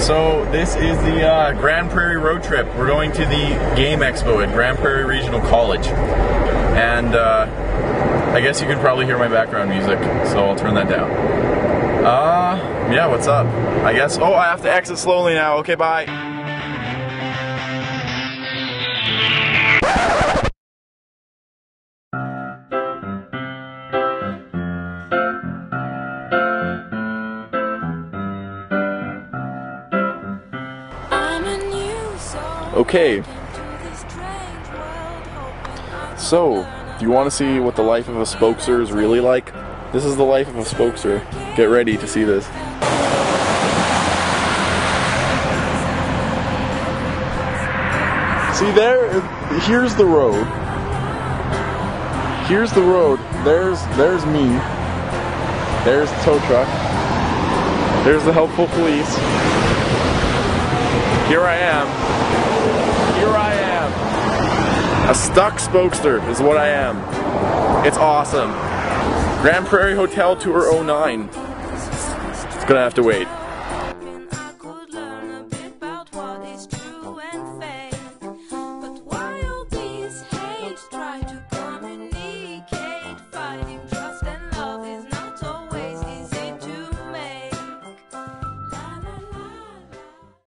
So this is the uh, Grande Prairie road trip. We're going to the Game Expo at Grande Prairie Regional College, and uh, I guess you can probably hear my background music, so I'll turn that down. Uh, yeah, what's up? I guess. Oh, I have to exit slowly now. Okay, bye. Okay, so do you want to see what the life of a spokester is really like? This is the life of a spokester. Get ready to see this. See there, here's the road. Here's the road. There's there's me. There's the tow truck. There's the helpful police. Here I am. A stuck spokester is what I am. It's awesome. Grande Prairie Hotel Tour 09. It's gonna have to wait.